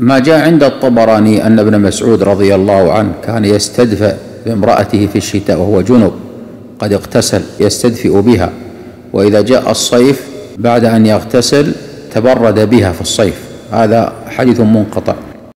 ما جاء عند الطبراني أن ابن مسعود رضي الله عنه كان يستدفئ بامرأته في الشتاء وهو جنب قد اغتسل يستدفئ بها وإذا جاء الصيف بعد أن يغتسل تبرد بها في الصيف. هذا حديث منقطع.